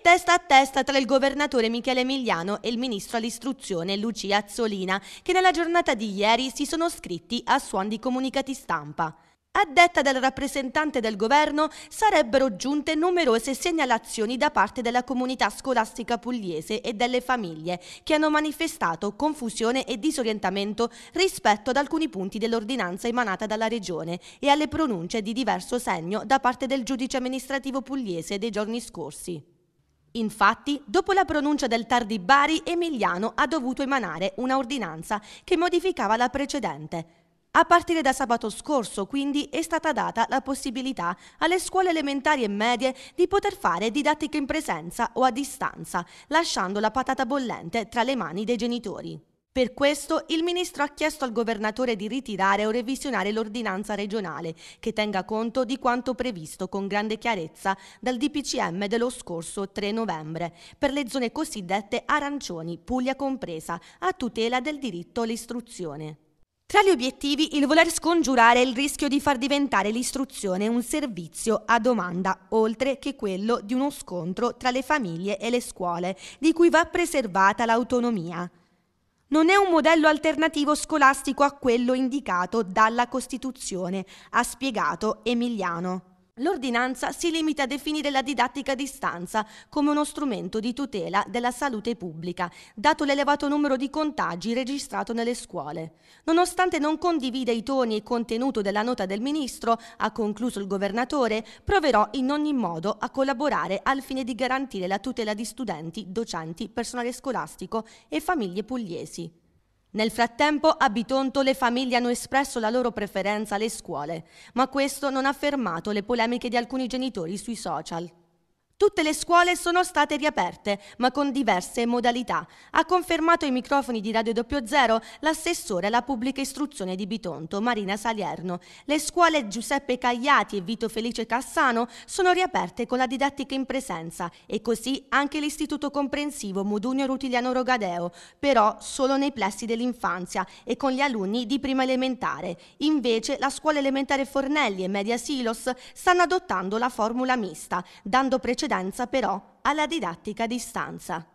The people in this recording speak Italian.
testa a testa tra il governatore Michele Emiliano e il ministro all'istruzione Lucia Azzolina, che nella giornata di ieri si sono scritti a suon di comunicati stampa. A detta del rappresentante del governo sarebbero giunte numerose segnalazioni da parte della comunità scolastica pugliese e delle famiglie che hanno manifestato confusione e disorientamento rispetto ad alcuni punti dell'ordinanza emanata dalla regione e alle pronunce di diverso segno da parte del giudice amministrativo pugliese dei giorni scorsi. Infatti, dopo la pronuncia del TAR di Bari, Emiliano ha dovuto emanare una ordinanza che modificava la precedente a partire da sabato scorso, quindi, è stata data la possibilità alle scuole elementari e medie di poter fare didattica in presenza o a distanza, lasciando la patata bollente tra le mani dei genitori. Per questo il ministro ha chiesto al governatore di ritirare o revisionare l'ordinanza regionale che tenga conto di quanto previsto con grande chiarezza dal DPCM dello scorso 3 novembre per le zone cosiddette arancioni, Puglia compresa, a tutela del diritto all'istruzione. Tra gli obiettivi il voler scongiurare il rischio di far diventare l'istruzione un servizio a domanda, oltre che quello di uno scontro tra le famiglie e le scuole, di cui va preservata l'autonomia. Non è un modello alternativo scolastico a quello indicato dalla Costituzione, ha spiegato Emiliano. L'ordinanza si limita a definire la didattica a distanza come uno strumento di tutela della salute pubblica, dato l'elevato numero di contagi registrato nelle scuole. Nonostante non condivida i toni e il contenuto della nota del ministro, ha concluso il governatore, proverò in ogni modo a collaborare al fine di garantire la tutela di studenti, docenti, personale scolastico e famiglie pugliesi. Nel frattempo a Bitonto le famiglie hanno espresso la loro preferenza alle scuole, ma questo non ha fermato le polemiche di alcuni genitori sui social. Tutte le scuole sono state riaperte, ma con diverse modalità. Ha confermato ai microfoni di Radio 00 l'assessore alla pubblica istruzione di Bitonto, Marina Salierno. Le scuole Giuseppe Cagliati e Vito Felice Cassano sono riaperte con la didattica in presenza e così anche l'istituto comprensivo Modugno Rutiliano Rogadeo, però solo nei plessi dell'infanzia e con gli alunni di prima elementare. Invece la scuola elementare Fornelli e Media Silos stanno adottando la formula mista, dando precedenza precedenza però alla didattica a distanza.